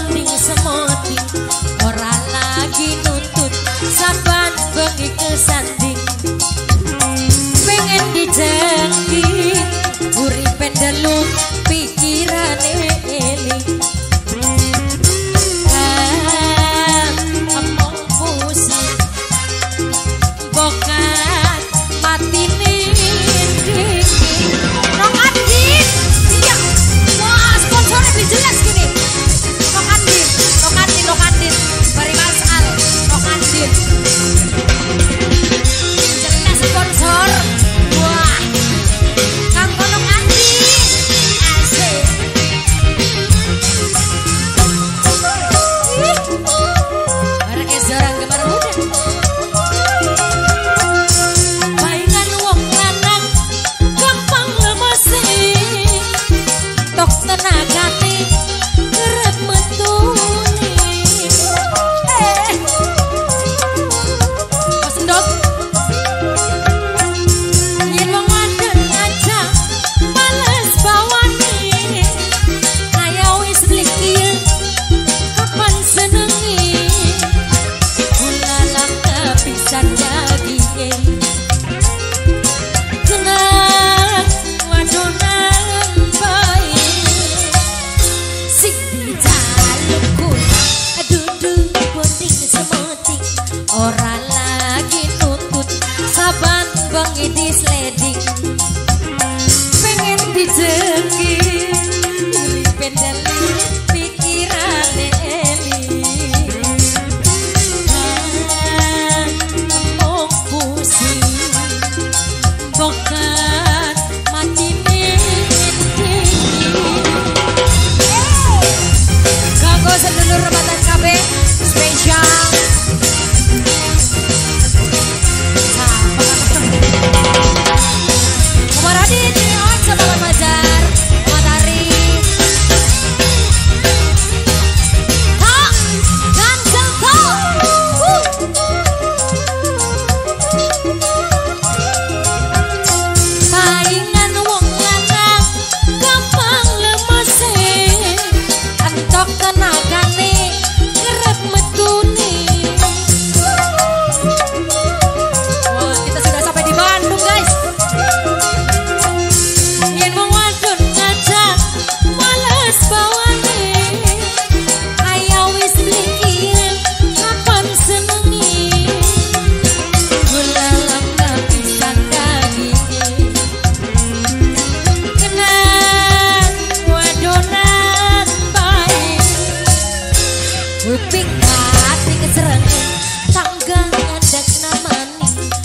kuning semua Bambang ini sliding Pengen dijengir Pendalir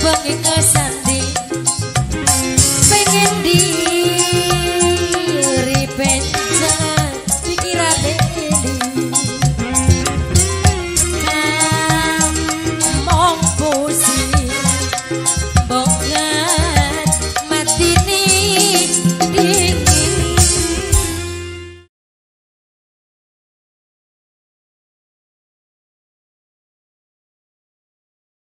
bengi kesan